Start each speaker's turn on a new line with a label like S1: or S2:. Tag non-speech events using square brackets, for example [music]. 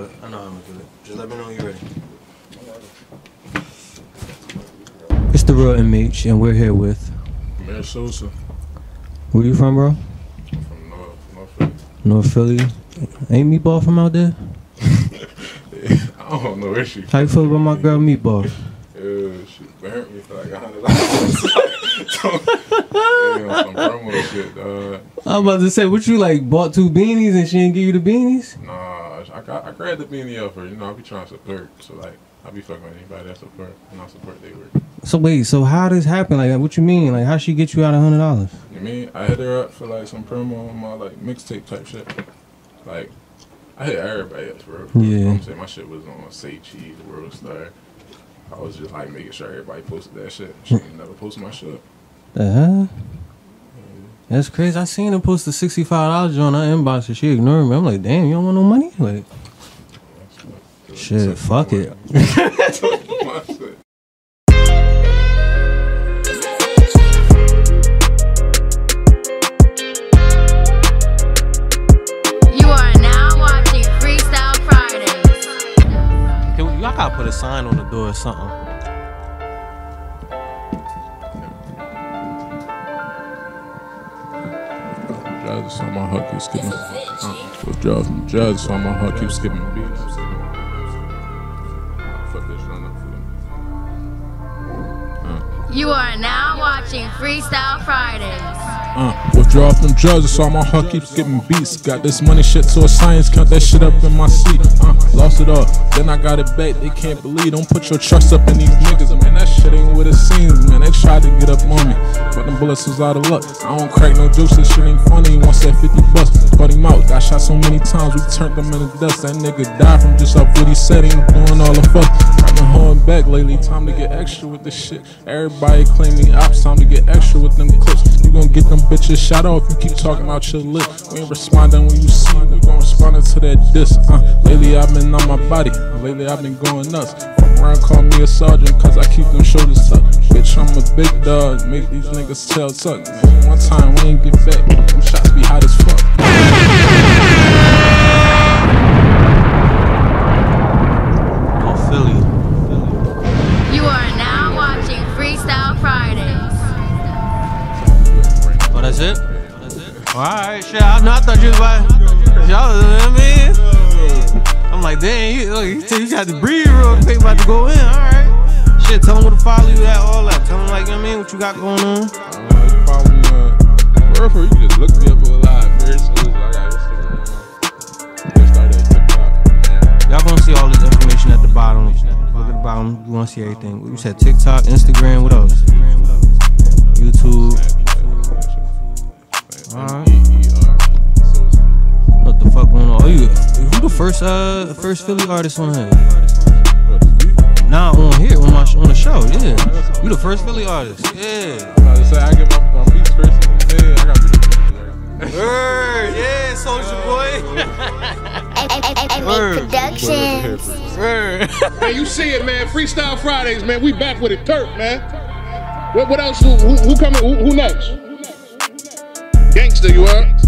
S1: But I know how I'm gonna do it. Just let me know when you're ready. It's the real MH, and we're here with.
S2: Meer Sosa
S1: Where you from, bro?
S2: from North, North Philly.
S1: North Philly. Ain't Meatball from out there? [laughs]
S2: I don't know where she.
S1: How you feel about my girl Meatball?
S2: Uh, she burnt me for like a hundred dollars. yeah, [laughs] some promo shit. Uh,
S1: I'm about to say, what you like, bought two beanies and she didn't give you the beanies?
S2: nah, I, got, I grabbed the beanie up for you know I be trying to support, so like I be fucking with anybody that support and I support they work.
S1: So wait, so how this happen? Like, what you mean? Like, how she get you out a hundred dollars?
S2: You mean I hit her up for like some promo on my like mixtape type shit. Like I hit everybody up, bro.
S1: Yeah.
S2: You know what I'm saying my shit was on Say Cheese, World Star. I was just like making sure everybody posted that shit. She ain't never posted my shit.
S1: The hell? That's crazy. I seen her post a sixty-five dollars on her inbox and she ignored me. I'm like, damn, you don't want no money? Like, shit, fuck it.
S3: You are now watching Freestyle Fridays.
S1: Can we, I gotta put a sign on the door or something.
S2: Jazz is on my heart, keep skipping. Uh, jazz, on my heart, keep skipping beats. Fuck this shit, I'm not feeling.
S3: You are now watching Freestyle Fridays.
S2: Uh, withdraw them drugs, it's all my heart keeps giving beats. Got this money shit to a science, count that shit up in my seat. Uh, lost it all, then I got it back, they can't believe. Don't put your trust up in these niggas, man. That shit ain't what it seems, man. They tried to get up on me, but them bullets was out of luck. I don't crack no jokes, this shit ain't funny. Once that 50 bucks, bought him out. Got shot so many times, we turned them in the dust. That nigga died from just off what he said, ain't doing all the fuck. I've been holding back lately, time to get extra with this shit. Everybody claiming ops, time to get extra with them clips. You gon' get them bitches shot off, you keep talking about your lip. We ain't responding when you see, we gon' respond to that diss. Uh, lately I've been on my body, lately I've been going nuts. Fuck around, call me a sergeant, cause I keep them shoulders tucked. Bitch, I'm a big dog, make these niggas tail tuck. One time, we ain't get back, them shots be hot as fuck.
S1: North Philly.
S3: You are now watching Freestyle Fridays.
S1: Oh, that's it? Alright, shit. I, no, I thought you was about. Y'all, you know what I mean? I'm like, damn, you, look, you, you had to breathe real quick, about to go in. Alright. Shit, tell them where to follow you at, all that. Tell them, like, you know what I mean, what you got going on.
S2: Uh, me on. Wherever you can just look me up a lot. Very soon. I got Instagram. Just started TikTok.
S1: Y'all gonna see all this information at the bottom. Look at the bottom. You wanna see everything. You said TikTok, Instagram, what else? First uh first Philly artist on here? Nah, on here on my on the show. Yeah, you the first Philly artist. Yeah.
S2: I say I get my, my beats first in the day. I got beats.
S1: Word, yeah, Soldier Boy. Word.
S4: Productions.
S1: Word.
S5: Man, you see it, man. Freestyle Fridays, man. We back with it, Turk, man. What, what else? Who, who, who coming? Who, who next? Gangster, you heard?